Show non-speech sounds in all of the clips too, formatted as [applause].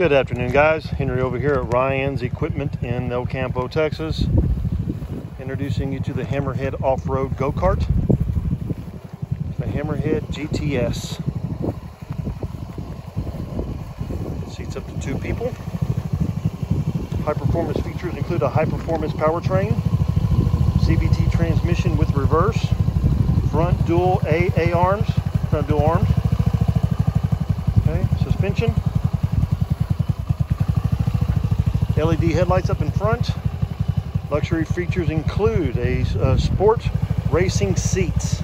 Good afternoon, guys. Henry over here at Ryan's Equipment in El Campo, Texas. Introducing you to the Hammerhead Off-Road Go-Kart. The Hammerhead GTS. Seats up to two people. High performance features include a high performance powertrain, CVT transmission with reverse, front dual AA arms, front dual arms, okay, suspension, LED headlights up in front. Luxury features include a, a sport racing seats,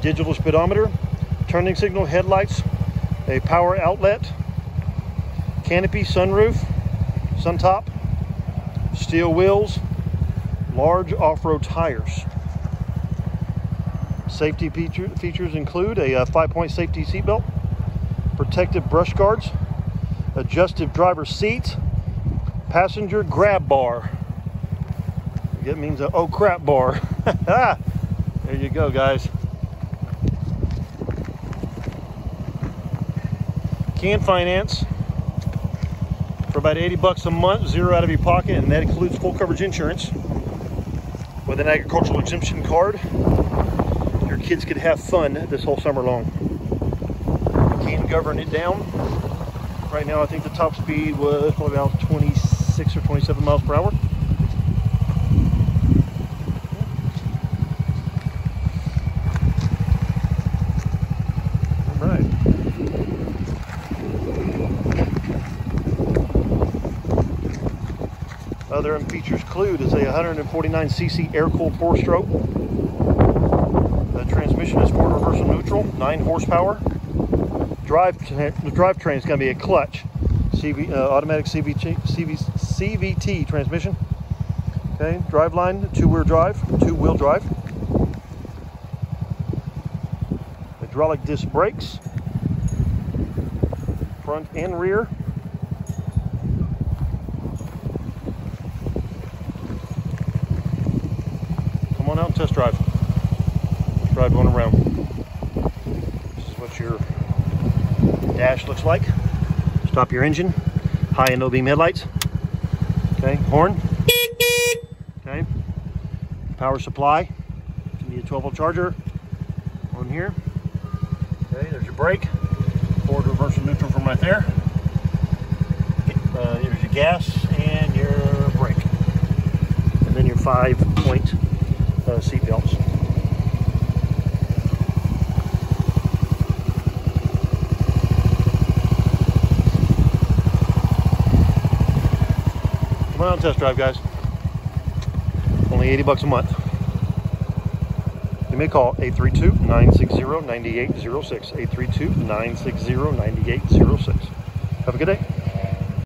digital speedometer, turning signal headlights, a power outlet, canopy sunroof, sun top, steel wheels, large off-road tires. Safety feature, features include a, a five-point safety seatbelt, protective brush guards, adjustive driver seat, passenger grab bar. It means a oh crap bar. [laughs] there you go, guys. Can finance for about 80 bucks a month, zero out of your pocket, and that includes full coverage insurance with an agricultural exemption card. Your kids could have fun this whole summer long. Can govern it down. Right now, I think the top speed was probably about 26 26 or 27 miles per hour. Other features include is a 149cc air-cooled four-stroke. The transmission is Ford reversal neutral, 9 horsepower. Drive, the drivetrain is going to be a clutch, CV, uh, automatic CVT, CV, CVT transmission. Okay, drive line, two-wheel drive, two-wheel drive. Hydraulic disc brakes, front and rear. Come on out and test drive. Let's drive one around. This is what your dash looks like. Stop your engine, high and low beam headlights. Okay, horn. Okay, power supply. You need a 12 volt charger on here. Okay, there's your brake. Forward reversal neutral from right there. Uh, here's your gas and your brake. And then your five point uh, seat belts. Come on test drive, guys. Only 80 bucks a month. You may call, 832-960-9806. 832-960-9806. Have a good day.